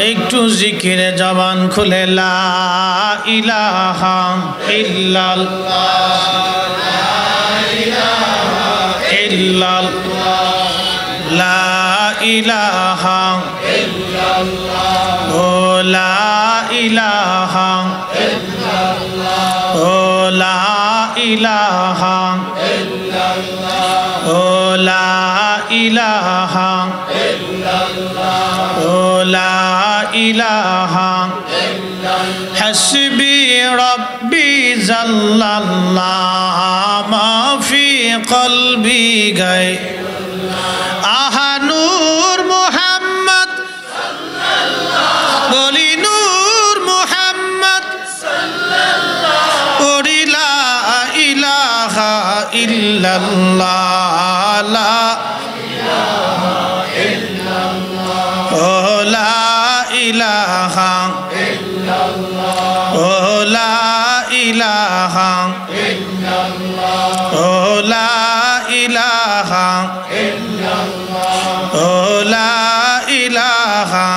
একটু জিকিরে জবান খুলে, লা ইলাহা ইল্লাল্লাহ লা ইলাহা ও লা ইলাহা ও লা ইলাহা ও লা ইলাহা ও লা إله حسبي ربي جل الله ما في قلبي غير آها نور محمد بولي نور محمد قولي لا إله إلا الله لا ইলাহা ইল্লাল্লাহ। ও লা ইলাহা ইল্লাল্লাহ। ও লা ইলাহা ইল্লাল্লাহ। ও লা ইলাহা